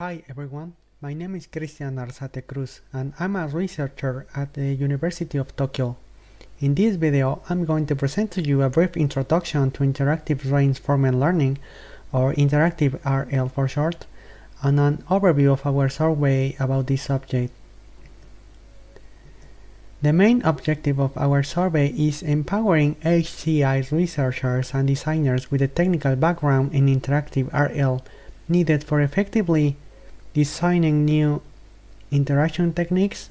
Hi everyone, my name is Christian Arzate Cruz and I'm a researcher at the University of Tokyo. In this video, I'm going to present to you a brief introduction to interactive reinforcement learning, or interactive RL for short, and an overview of our survey about this subject. The main objective of our survey is empowering HCI researchers and designers with a technical background in interactive RL needed for effectively designing new interaction techniques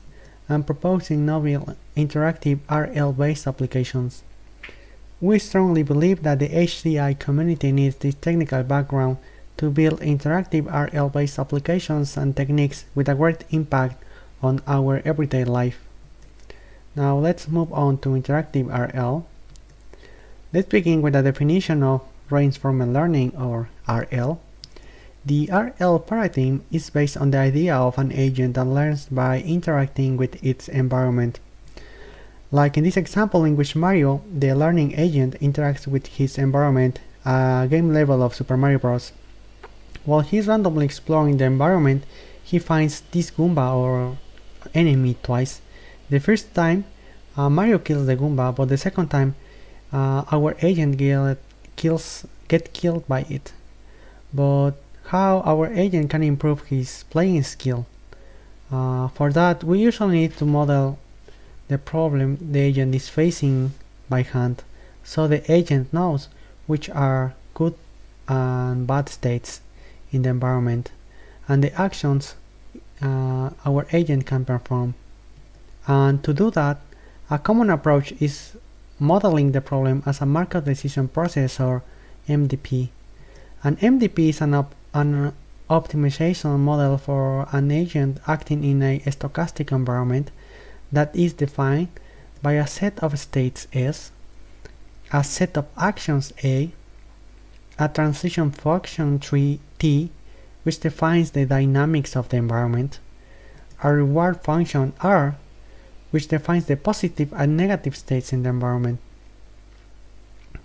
and proposing novel interactive RL-based applications. We strongly believe that the HCI community needs this technical background to build interactive RL-based applications and techniques with a great impact on our everyday life. Now let's move on to interactive RL. Let's begin with a definition of reinforcement learning or RL. The RL paradigm is based on the idea of an agent that learns by interacting with its environment. Like in this example in which Mario, the learning agent, interacts with his environment, a game level of Super Mario Bros. While he's randomly exploring the environment, he finds this Goomba or enemy twice, the first time, uh, Mario kills the Goomba, but the second time, uh, our agent get, kills get killed by it. But how our agent can improve his playing skill? Uh, for that, we usually need to model the problem the agent is facing by hand, so the agent knows which are good and bad states in the environment and the actions uh, our agent can perform. And to do that, a common approach is modeling the problem as a Markov decision process or MDP. An MDP is an, an optimization model for an agent acting in a stochastic environment that is defined by a set of states S, a set of actions A, a transition function T, which defines the dynamics of the environment, a reward function R, which defines the positive and negative states in the environment.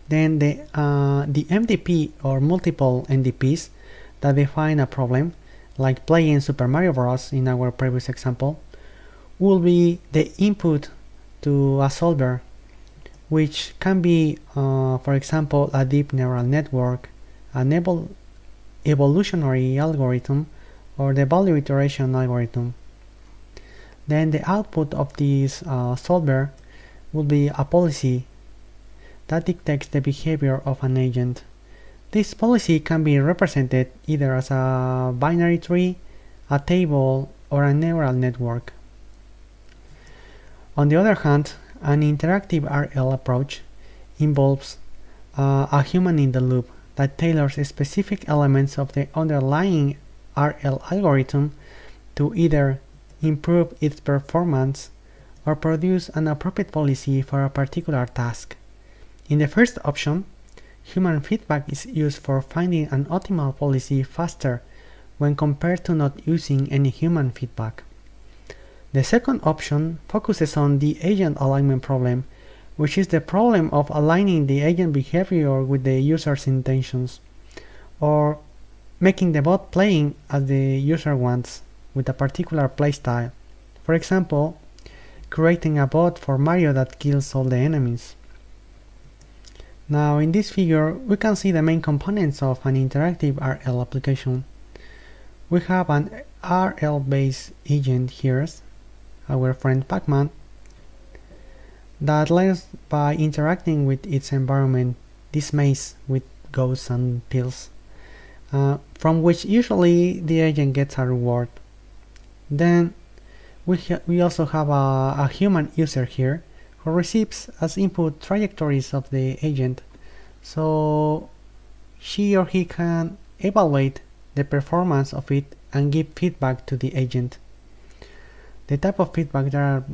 Then the, uh, the MDP or multiple MDPs that define a problem, like playing Super Mario Bros. in our previous example, will be the input to a solver, which can be, uh, for example, a deep neural network, an evol evolutionary algorithm, or the value iteration algorithm. Then the output of this uh, solver will be a policy that dictates the behavior of an agent. This policy can be represented either as a binary tree, a table, or a neural network. On the other hand, an interactive RL approach involves uh, a human in the loop that tailors specific elements of the underlying RL algorithm to either improve its performance, or produce an appropriate policy for a particular task. In the first option, human feedback is used for finding an optimal policy faster when compared to not using any human feedback. The second option focuses on the agent alignment problem, which is the problem of aligning the agent behavior with the user's intentions, or making the bot playing as the user wants with a particular playstyle. For example, creating a bot for Mario that kills all the enemies. Now in this figure we can see the main components of an interactive RL application. We have an RL based agent here, our friend Pac-Man, that learns by interacting with its environment, this maze with ghosts and pills, uh, from which usually the agent gets a reward. Then we, we also have a, a human user here who receives as input trajectories of the agent so she or he can evaluate the performance of it and give feedback to the agent. The type of feedback, there are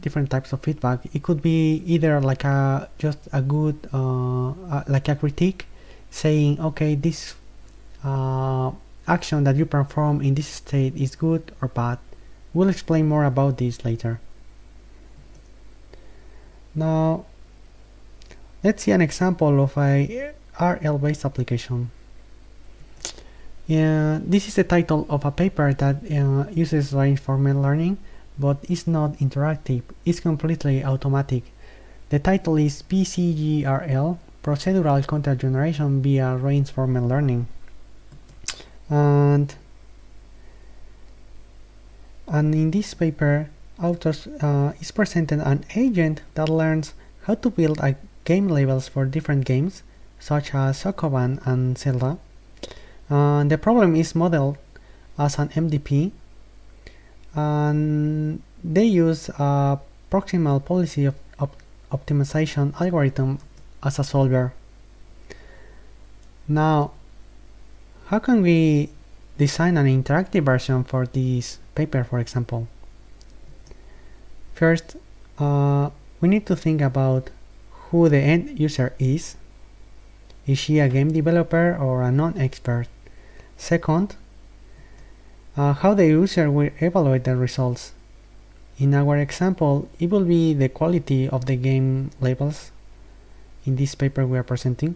different types of feedback. It could be either like a just a good, uh, uh, like a critique, saying, okay, this uh, action that you perform in this state is good or bad. We'll explain more about this later. Now, let's see an example of a RL-based application. Uh, this is the title of a paper that uh, uses reinforcement learning, but it's not interactive, it's completely automatic. The title is PCGRL, Procedural Content Generation via Reinforcement Learning. And, and in this paper, authors uh, is presented an agent that learns how to build a game levels for different games, such as Sokoban and Zelda uh, the problem is modeled as an MDP and they use a proximal policy of op optimization algorithm as a solver. Now, how can we design an interactive version for this paper, for example? First, uh, we need to think about who the end user is. Is she a game developer or a non-expert? Second, uh, how the user will evaluate the results. In our example, it will be the quality of the game labels in this paper we are presenting.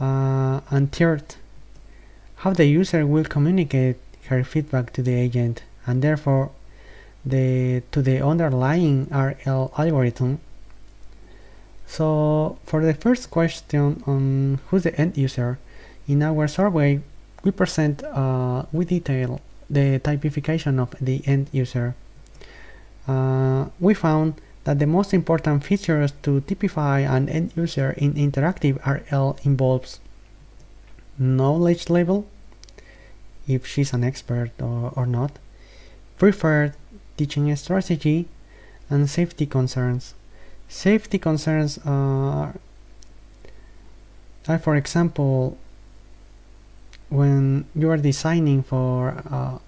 Uh, and third, how the user will communicate her feedback to the agent and therefore the to the underlying RL algorithm. So for the first question on who's the end user, in our survey we present uh, we detail the typification of the end user. Uh, we found that the most important features to typify an end user in interactive RL involves knowledge level, if she's an expert or, or not, preferred teaching strategy, and safety concerns. Safety concerns are, are for example, when you are designing for uh,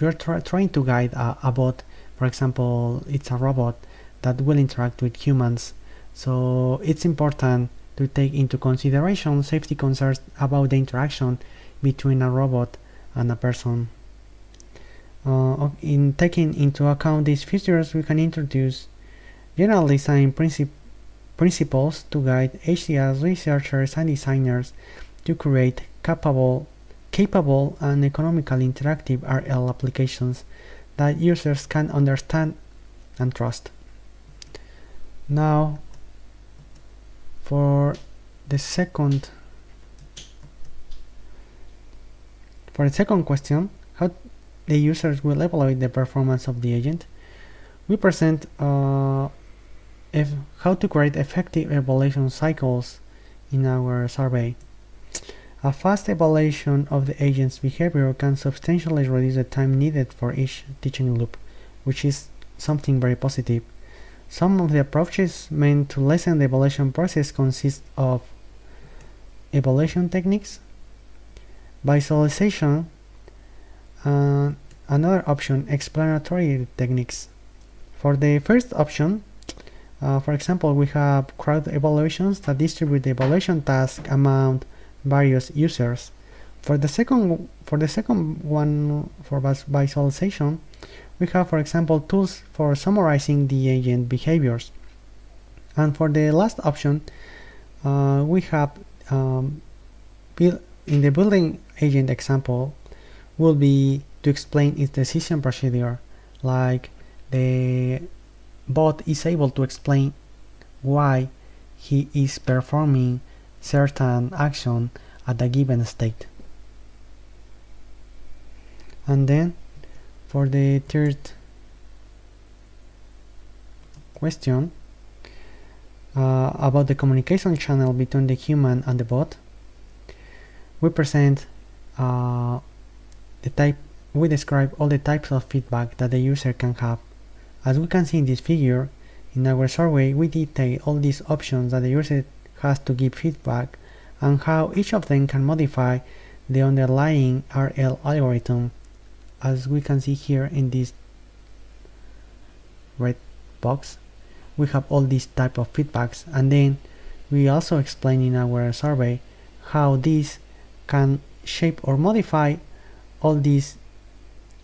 you're try trying to guide a, a, bot for example it's a robot that will interact with humans. So it's important to take into consideration safety concerns about the interaction between a robot and a person. Uh, in taking into account these features we can introduce general design princip principles to guide HCI researchers and designers to create capable capable and economically interactive RL applications that users can understand and trust. Now, for the second for the second question, how the users will evaluate the performance of the agent, we present uh, if how to create effective evaluation cycles in our survey. A fast evaluation of the agent's behavior can substantially reduce the time needed for each teaching loop, which is something very positive. Some of the approaches meant to lessen the evaluation process consist of evaluation techniques, visualization, and another option, explanatory techniques. For the first option, uh, for example, we have crowd evaluations that distribute the evaluation task among various users. For the second for the second one for visualization, we have for example tools for summarizing the agent behaviors. And for the last option, uh, we have um, in the building agent example will be to explain its decision procedure like the bot is able to explain why he is performing certain action at a given state. And then for the third question uh, about the communication channel between the human and the bot, we present uh, the type we describe all the types of feedback that the user can have. As we can see in this figure, in our survey we detail all these options that the user has to give feedback and how each of them can modify the underlying RL algorithm as we can see here in this red box. We have all these type of feedbacks and then we also explain in our survey how these can shape or modify all these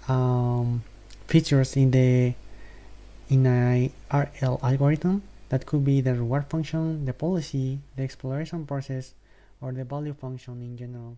um, features in the in a RL algorithm that could be the reward function, the policy, the exploration process, or the value function in general.